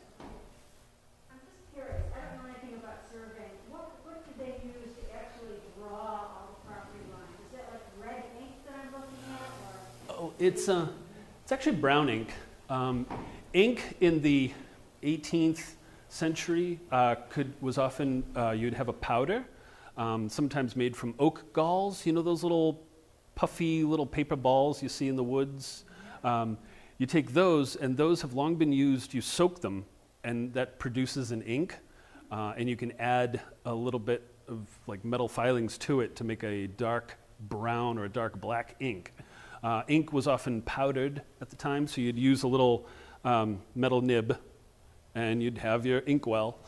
I'm just curious, I don't know anything about surveying. What, what did they use to actually draw all the property lines? Is it like red ink that I'm looking at, or? Oh, it's, uh, it's actually brown ink. Um, ink in the 18th century uh, could, was often, uh, you'd have a powder, um, sometimes made from oak galls. You know those little puffy little paper balls you see in the woods? Um, you take those, and those have long been used, you soak them, and that produces an ink. Uh, and you can add a little bit of like metal filings to it to make a dark brown or a dark black ink. Uh, ink was often powdered at the time, so you'd use a little um, metal nib and you'd have your inkwell.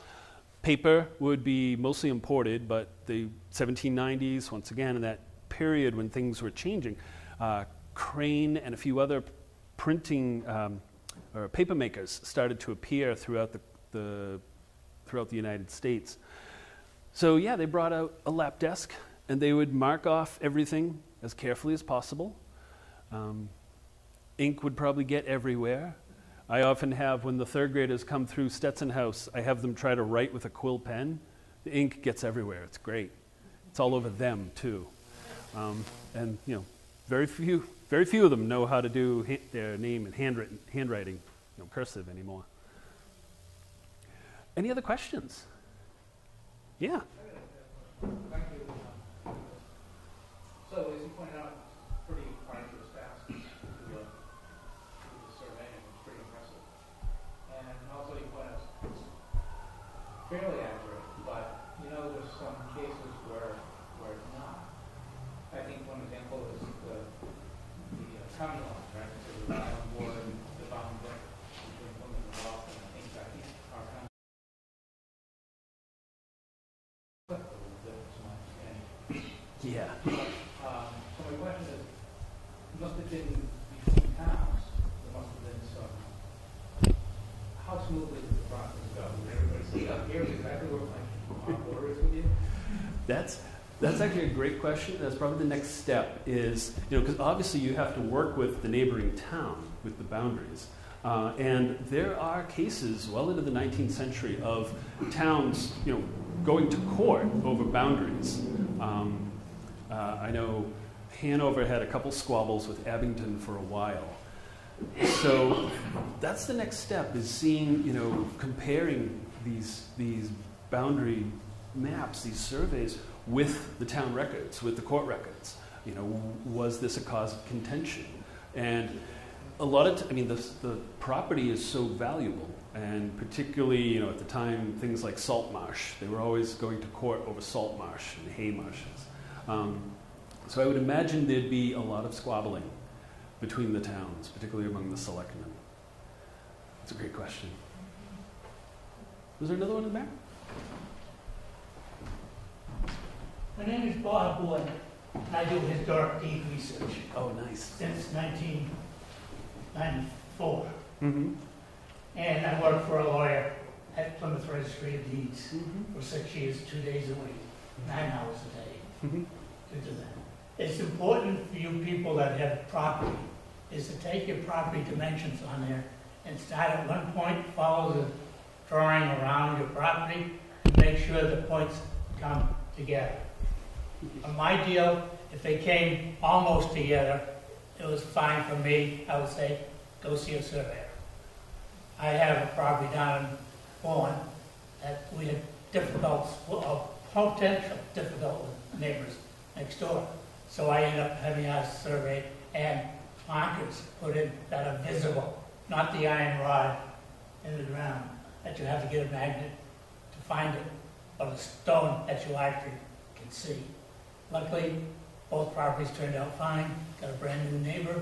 Paper would be mostly imported, but the 1790s, once again, in that period when things were changing, uh, Crane and a few other printing um, or paper makers started to appear throughout the, the, throughout the United States. So, yeah, they brought out a lap desk and they would mark off everything as carefully as possible. Um, ink would probably get everywhere. I often have, when the third graders come through Stetson House, I have them try to write with a quill pen. The ink gets everywhere. It's great. It's all over them, too. Um, and, you know, very few, very few of them know how to do ha- their name in handwritten, handwriting, you know, cursive anymore. Any other questions? Yeah. Thank you. So as you pointed out, it's pretty arduous task to, uh, do the surveying, it's pretty impressive. And also you point out it's fairly accurate, but you know, there's some cases where, where it's not. I think one example is the, the uh, county line, right? So the island board, the bound brick between Plymouth and Boston, I think that our county. A little bit, to my understanding. Yeah. Um, so my question is, it must have been between towns, there must have been some, how smoothly did the process go? Did everybody say, oh, here's exactly where my, my border is with you? That's actually a great question. That's probably the next step. Is you know because obviously you have to work with the neighboring town with the boundaries, uh, and there are cases well into the 19th century of towns you know going to court over boundaries. Um, uh, I know Hanover had a couple squabbles with Abington for a while. So that's the next step is seeing, you know, comparing these, these boundary maps, these surveys with the town records, with the court records. You know, was this a cause of contention? And a lot of, t- I mean, the, the property is so valuable, and particularly, you know, at the time, things like salt marsh, they were always going to court over salt marsh and hay marshes. Um, so I would imagine there'd be a lot of squabbling between the towns, particularly among the selectmen. That's a great question. Was there another one in the back? My name is Bob Wood, and I do historic deed research Oh, nice. since 1994. Mm-hmm. And I work for a lawyer at Plymouth Registry of Deeds Mm-hmm. for six years, two days a week, nine hours a day Mm-hmm. to do that. It's important for you people that have property, is to take your property dimensions on there and start at one point, follow the drawing around your property, and make sure the points come together. My deal, if they came almost together, it was fine for me, I would say, go see a surveyor. I have a property down in Bourne that we had difficult, potential difficult with neighbors next door. So I ended up having our survey and markers put in that are visible, not the iron rod in the ground that you have to get a magnet to find it, but a stone that you actually can see. Luckily, both properties turned out fine, got a brand new neighbor,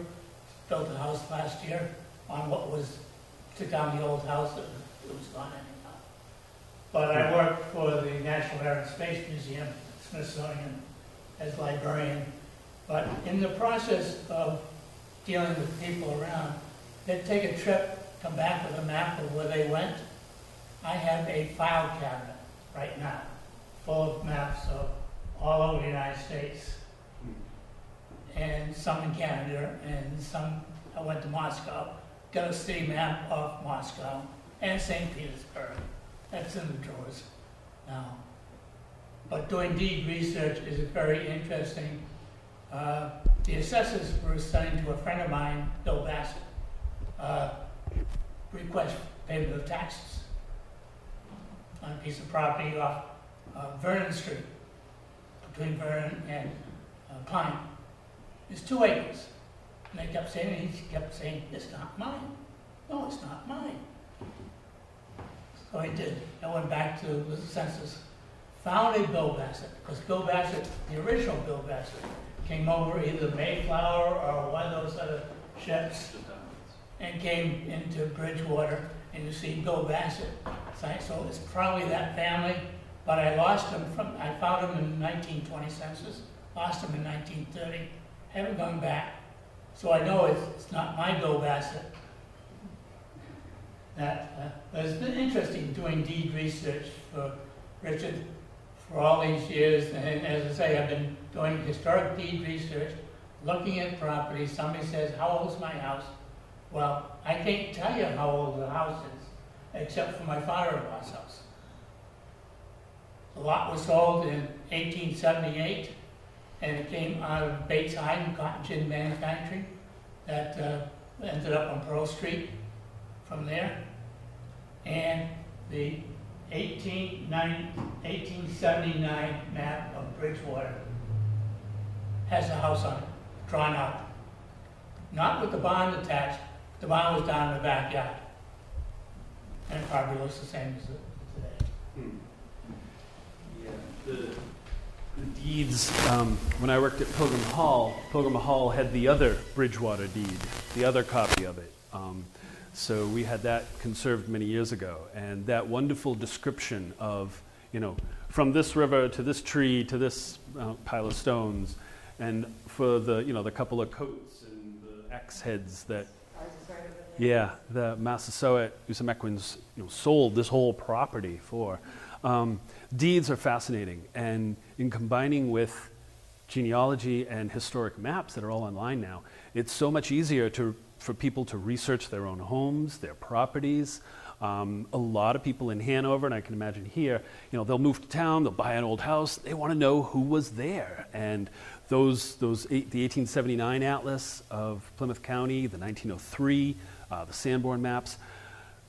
built a house last year on what was, took down the old house, it was, it was gone anyhow. But I worked for the National Air and Space Museum, Smithsonian, as librarian. But in the process of dealing with people around, they'd take a trip, come back with a map of where they went. I have a file cabinet right now, full of maps of all over the United States. And some in Canada, and some, I went to Moscow, got a city map of Moscow and St. Petersburg. That's in the drawers now. But doing deed research is very interesting. Uh, The assessors were assigned to a friend of mine, Bill Bassett, uh, request payment of taxes on a piece of property off uh, Vernon Street, between Vernon and uh, Pine. It's two acres. And they kept saying, he kept saying, it's not mine. No, it's not mine. So I did. I went back to the census, found a Bill Bassett, because Bill Bassett, the original Bill Bassett, came over either Mayflower or one of those other ships and came into Bridgewater, and you see Bill Bassett. So it's probably that family, but I lost him from, I found them in nineteen twenty census, lost them in nineteen thirty, haven't gone back. So I know it's, it's not my Bill Bassett. That, uh, but it's been interesting doing deed research for Richard for all these years, and as I say, I've been doing historic deed research, looking at properties, somebody says, how old's my house? Well, I can't tell you how old the house is, except for my father-in-law's house. The lot was sold in eighteen seventy-eight, and it came out of Bates Hyde Cotton Gin Manufacturing, that, uh, ended up on Pearl Street from there. And the 1890 1879 map of Bridgewater has a house on it, drawn out. Not with the barn attached, the barn was down in the backyard. And it probably looks the same as it today. Yeah, the, the deeds, um, when I worked at Pilgrim Hall, Pilgrim Hall had the other Bridgewater deed, the other copy of it. Um, so we had that conserved many years ago. And that wonderful description of, you know, from this river to this tree to this uh, pile of stones, and for the, you know, the couple of coats and the axe heads that yeah, the Massasoit Ousamequin's you know, sold this whole property for. Um, deeds are fascinating, and in combining with genealogy and historic maps that are all online now, it's so much easier to, for people to research their own homes, their properties. Um, a lot of people in Hanover, and I can imagine here, you know, they'll move to town, they'll buy an old house, they want to know who was there. And those, those eight, the 1879 atlas of Plymouth County, the 1903, uh, the Sanborn maps,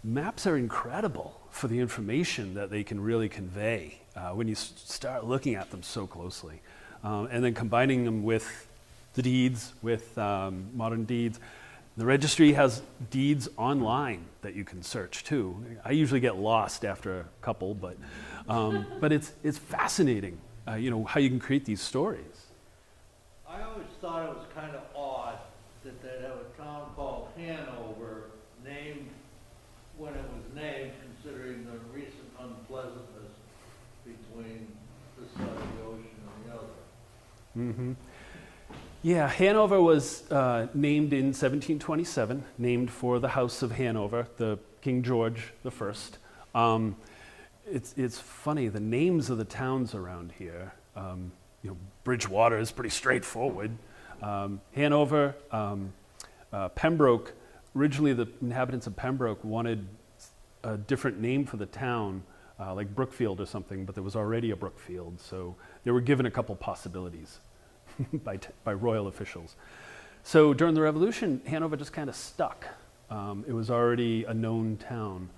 maps are incredible for the information that they can really convey uh, when you s- start looking at them so closely. Um, and then combining them with the deeds, with um, modern deeds. The registry has deeds online that you can search too. I usually get lost after a couple, but, um, but it's, it's fascinating, uh, you know, how you can create these stories. I always thought it was kind of odd that they'd have a town called Hanover named when it was named, considering the recent unpleasantness between this side of the ocean and the other. Hmm Yeah, Hanover was uh, named in 1727, named for the House of Hanover, the King George the First. Um, it's, it's funny, the names of the towns around here, um, you know, Bridgewater is pretty straightforward. Um, Hanover, um, uh, Pembroke, originally the inhabitants of Pembroke wanted a different name for the town, uh, like Brookfield or something, but there was already a Brookfield, so they were given a couple possibilities by, t- by royal officials. So during the Revolution, Hanover just kind of stuck. Um, it was already a known town.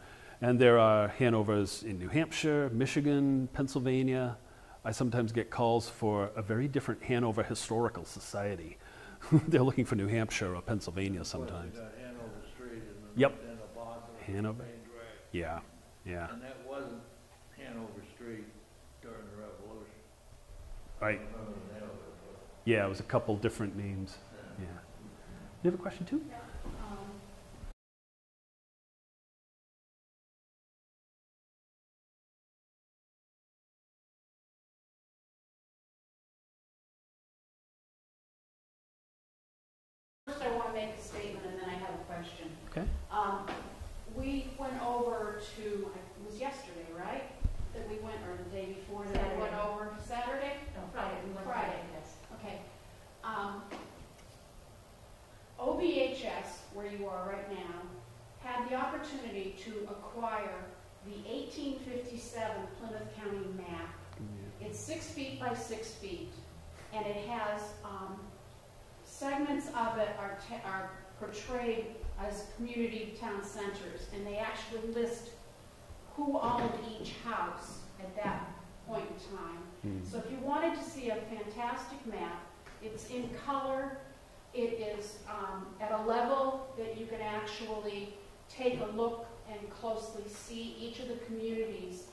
And there are Hanovers in New Hampshire, Michigan, Pennsylvania. I sometimes get calls for a very different Hanover Historical Society. They're looking for New Hampshire or Pennsylvania sometimes. you Hanover Street and Yep. then, then the bottom of the Hanover. Yeah, yeah. And that wasn't Hanover Street during the Revolution. Right. Yeah, it was a couple different names. Yeah. You have a question too? Um, First, I want to make a statement and then I have a question. Okay. Um, we went over to, it was yesterday, right? That we went, or the day before, that we went Saturday. over, Saturday? No, Friday, we went Friday. yes. Okay. Um, OBHS, where you are right now, had the opportunity to acquire the 1857 Plymouth County map. It's six feet by six feet, and it has, um, segments of it are, portrayed as community town centers, and they actually list who owned each house at that point in time. Mm. So if you wanted to see a fantastic map, it's in color, it is um, at a level that you can actually take a look and closely see each of the communities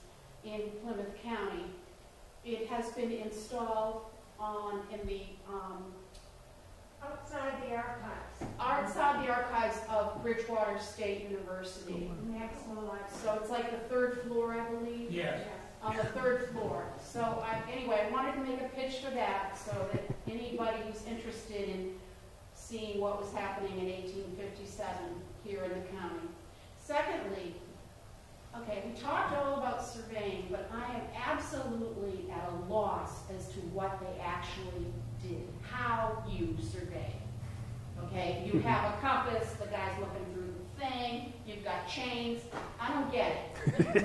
in Plymouth County. It has been installed on, in the um, Outside the archives, outside the archives of Bridgewater State University. Oh, Maxwell Library. So it's like the third floor, I believe? Yes. On the third floor. So I, anyway, I wanted to make a pitch for that so that anybody who's interested in seeing what was happening in eighteen fifty-seven here in the county. Secondly, okay, we talked all about surveying, but I am absolutely at a loss as to what they actually did, how you survey. Okay, you have a compass, the guy's looking through the thing, you've got chains, I don't get it.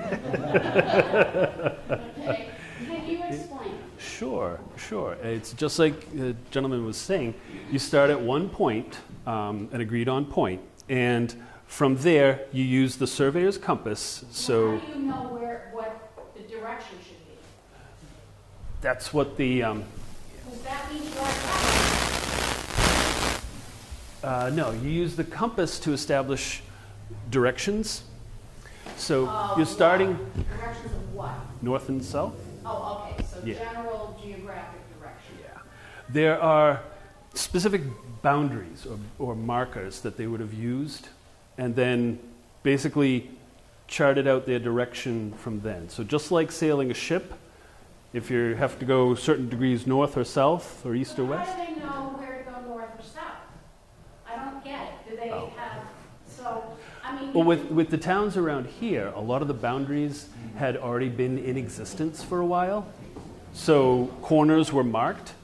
Okay, can you explain? Sure, sure. It's just like the gentleman was saying. You start at one point, um, an agreed on point, and from there you use the surveyor's compass. So How do you know where, what the direction should be? that's what the um, Because that means you're right. Uh, no. You use the compass to establish directions. So Of you're starting what? Directions of what? north and south. Oh, okay, so Yeah. general geographic direction. Yeah. There are specific boundaries or, or markers that they would have used, and then basically charted out their direction from then. So just like sailing a ship, if you have to go certain degrees north or south or east or west, How do they know where to go north or south? I don't get it. Do they Oh. have, so, I mean. Well, with, with the towns around here, a lot of the boundaries had already been in existence for a while. So corners were marked,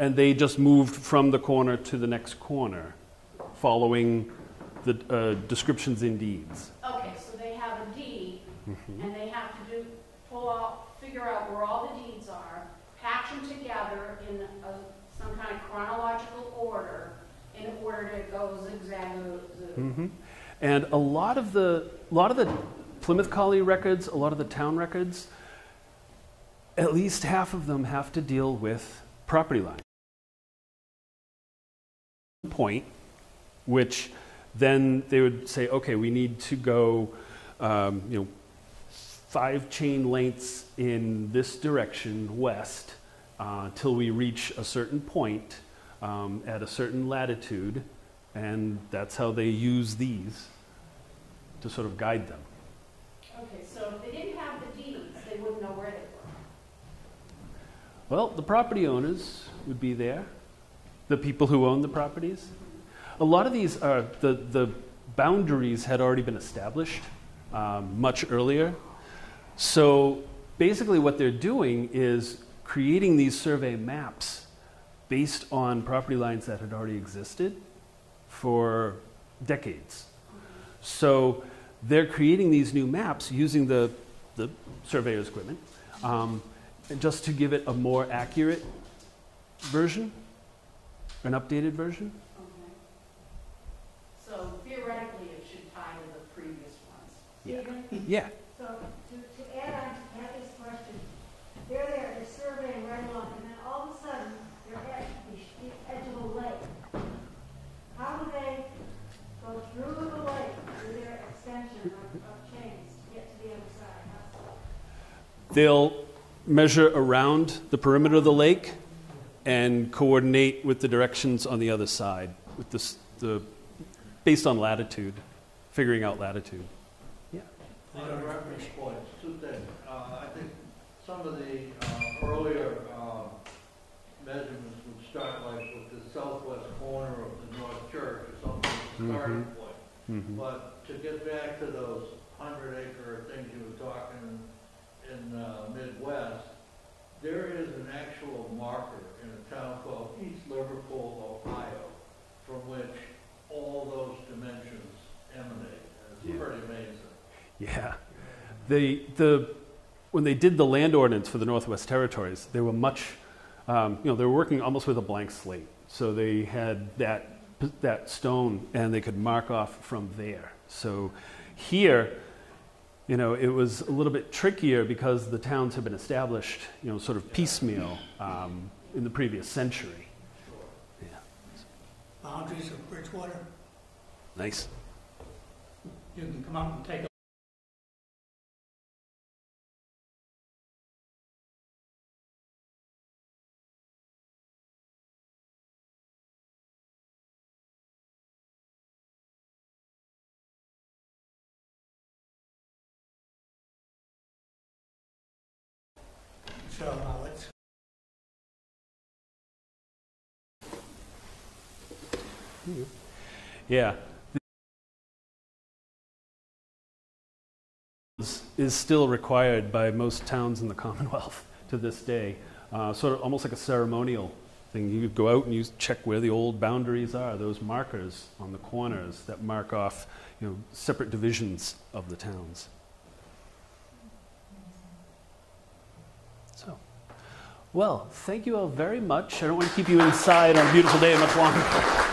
and they just moved from the corner to the next corner, following the uh, descriptions in deeds. Okay, so they have a deed, Mm-hmm. and they have to do, pull out, figure out where all the deeds are, patch them together in a, some kind of chronological order, in order to go zigzag, zig. And a lot of the, a lot of the Plymouth Colony records, a lot of the town records, at least half of them have to deal with property lines. Point, which then they would say, okay, we need to go, um, you know, five chain lengths in this direction west uh, till we reach a certain point um, at a certain latitude, and that's how they use these to sort of guide them. Okay, so if they didn't have the deeds, they wouldn't know where they were. Well, the property owners would be there, the people who own the properties. A lot of these are, the, the boundaries had already been established um, much earlier. So basically, what they're doing is creating these survey maps based on property lines that had already existed for decades. So they're creating these new maps using the, the surveyor's equipment um, just to give it a more accurate version, an updated version. Okay. So theoretically, it should tie to the previous ones. Yeah. Yeah. so to, to add on to Kathy's question, they're there, they're surveying right along, and then all of a sudden, they're at the sh- the edge of a lake. How do they go through the lake with their extension of, of chains to get to the other side? How's- They'll measure around the perimeter of the lake and coordinate with the directions on the other side, with this, the, based on latitude, figuring out latitude. Yeah. On the reference points, two things. Uh, I think some of the, uh, earlier, um, measurements would start like with the southwest corner of the North Church or something, as a starting point. Mhm. But to get back to those hundred acre things you were talking in, uh, Midwest, there is an actual marker in a town called East Liverpool, Ohio, from which all those dimensions emanate. And It's Yeah. pretty amazing. Yeah. They, the, when they did the land ordinance for the Northwest Territories, they were much, um, you know, they were working almost with a blank slate. So they had that, that stone and they could mark off from there. So here, you know, it was a little bit trickier because the towns had been established, you know, sort of piecemeal um, in the previous century. Yeah. Boundaries of Bridgewater, Nice. you can come out and take Yeah. Is, still required by most towns in the Commonwealth to this day. Uh, sort of almost like a ceremonial thing. You go out and you check where the old boundaries are, those markers on the corners that mark off you know, separate divisions of the towns. So, well, thank you all very much. I don't want to keep you inside on a beautiful day much longer.